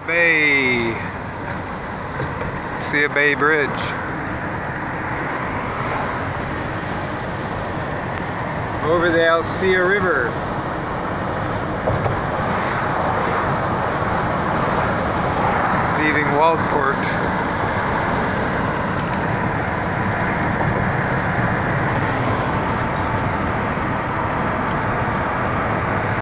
Bay. See a Bay Bridge. Over the Alsea River. Leaving Waldport.